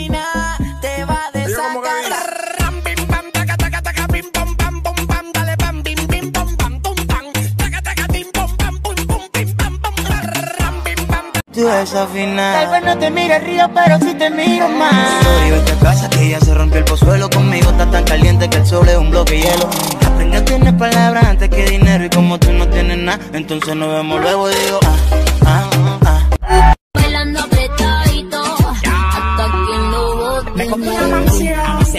vaina te va a. Ram, taca, taca, taca, dale. Taca, taca, pum, pum, ram. Tú desafinas. Tal vez no te mire río, pero sí te miro más. Sorry, vete a casa que ya se rompió el pozuelo Conmigo está tan caliente que el sol es un bloque de hielo Aprendí a tener palabras antes que dinero Y como tú no tienes nada, entonces nos vemos luego y digo ah,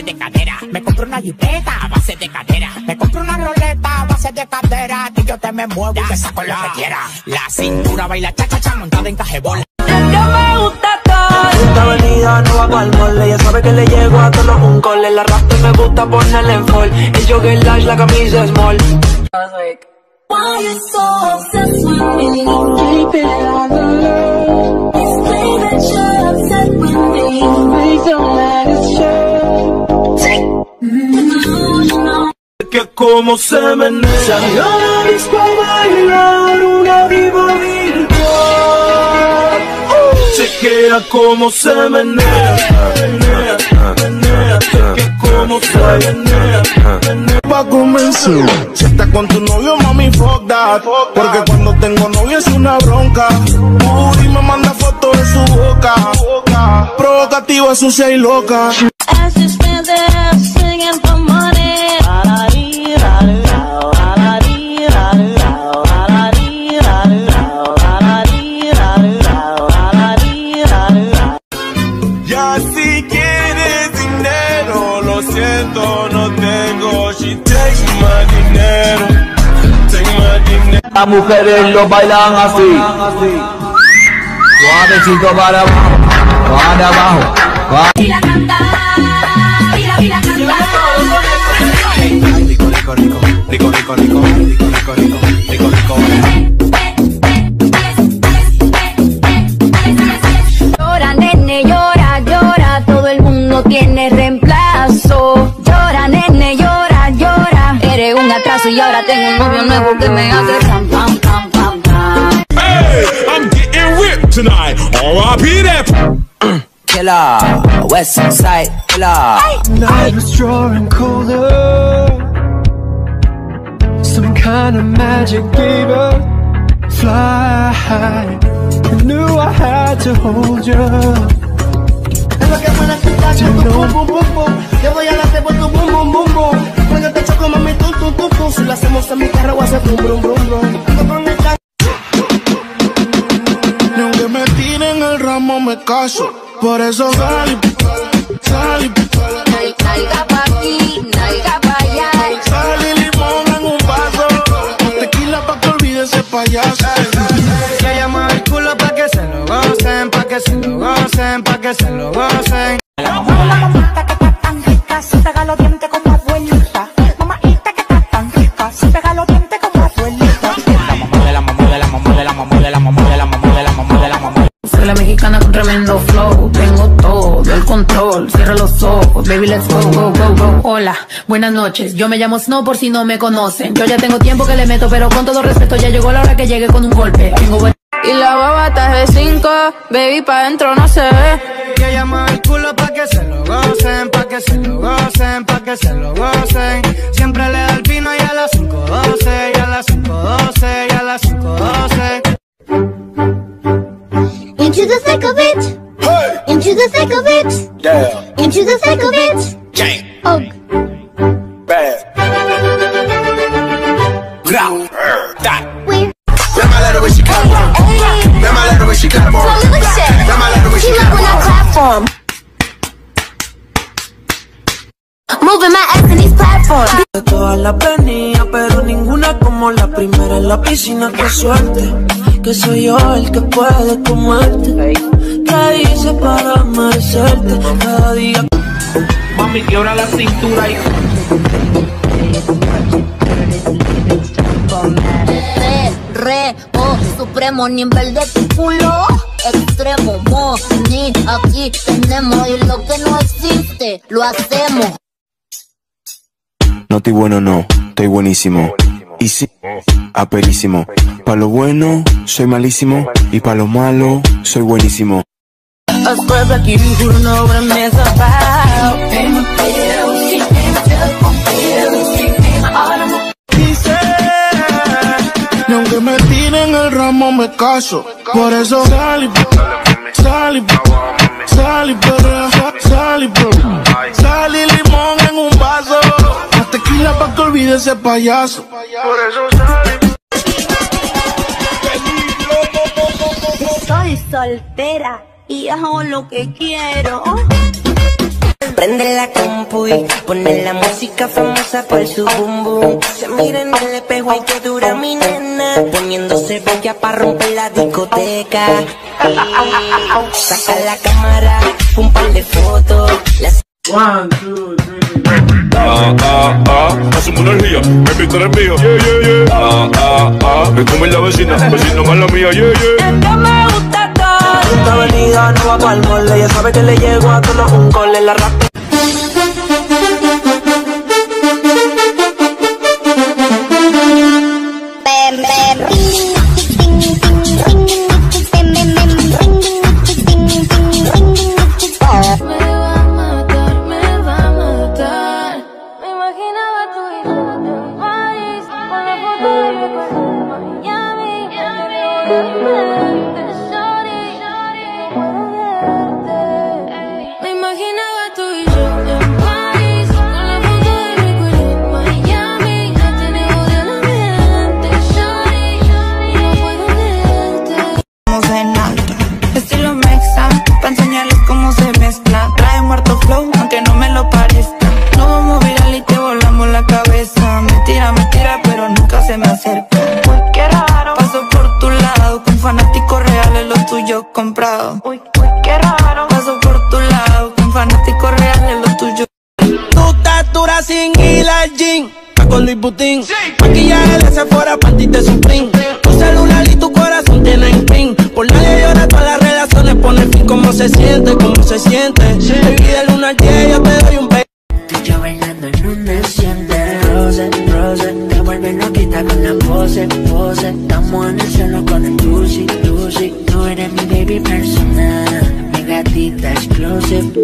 base de cadera. Me compro una jipeta a base de cadera. Me compro una roleta a base de cadera. Y yo te me muevo y te saco lo que quiera. La cintura baila cha cha cha montada en cajebola. Esta avenida no va pa'l mole Ella sabe que le llego a todos un cole La rap me gusta ponerle en fall El jogger large, la camisa small Why you so obsessed with me? Keep it on como se menea Salió la disco a bailar Una diva virtual como se menea menea, menea, como se menea menea. va a comenzar. Si estás con tu novio, mami, fuck that. Porque cuando tengo novio es una bronca. Uri me manda fotos de su boca. Provocativa, sucia y loca. Las mujeres lo bailan así Suavecito para abajo Para abajo cantar. Rico, rico, rico, rico, rico, rico, rico, rico, rico, rico, rico. Eres atraso y ahora tengo un novio nuevo que me hace pam, pam, pam, pam, pam. Hey, I'm getting whipped tonight. R.I.P. that. Killer, West Side Killer Night was drawing colder Some kind of magic gave a fly I knew I had to hold you Yo voy a darte por tu bum bum bum bum. Si lo hacemos en mi carro va a ser brum brum brum brum. Ni aunque me tiren el ramo me caso. Por eso sal y sal y Nal- Nalga los ojos, baby, let's go, go, go, go. Hola, buenas noches. Yo me llamo Snow por si no me conocen. Yo ya tengo tiempo que le meto, pero con todo respeto, ya llegó la hora que llegue con un golpe. Tengo buen- Y la baba está de 5, baby, pa' dentro no se ve. Que llama el culo pa' que se lo gocen Pa' que se lo gocen, pa' que se lo the thick of it. Down. Into the thick of it. Gang. Ugh. Bad. Growl. That. Where? Now my letter where she come from. Now my letter where she come from. Now my letter where she come from. Platform. Moving my ass in these platforms. De todas las venía, pero ninguna como la primera en la piscina. Qué suerte, que soy yo el que puede comerte. Caí hice para merecerte? Cada día Mami, quiebra la cintura y Re, re, oh, supremo nivel de tu culo. Extremo, mo, ni aquí tenemos. Y lo que no existe, lo hacemos. No estoy bueno, no, estoy buenísimo. Y sí, aperísimo. Pa' lo bueno, soy malísimo. Y pa' lo malo, soy buenísimo. Back you who don't know what a man's about. Pay my bills, my bills, my Dice, ni aunque me tiren el ramo me caso. Por eso sal y sal y sal y perrea, sal y sal y limón en un vaso. Más tequila pa' que olvide ese payaso. Por eso sal Soy soltera y hago lo que quiero. Prende la compu y pone la música famosa por su boom boom. Se mira en el espejo, ay que dura mi nena. Poniéndose bella para romper la discoteca. Saca la cámara, un par de fotos. Las One, two, three. Ah, ah, ah, una energía, baby, tú eres mío, yeah, yeah, yeah. Ah, ah, ah, me come la vecina, vecino mala mía, yeah, yeah. Esta avenida no va pa'l molde, ya sabe que le llego a todos un gol en la rap. Tu estatura sin ir al gym. Con Luis Butín. Maquillaje de Sephora, panty de Supreme. Tu celular y tu corazón tienen pin. Por nadie llora, todas las relaciones pone fin. ¿Cómo se siente? ¿Cómo se siente? Baby, del 1 al 10 yo te doy un beso. Tú y yo bailando en un desciende Rose, rose, te vuelve loquita con la pose, pose Estamos en el cielo con el Lucy, Lucy Tú eres mi baby personal Mi gatita exclusive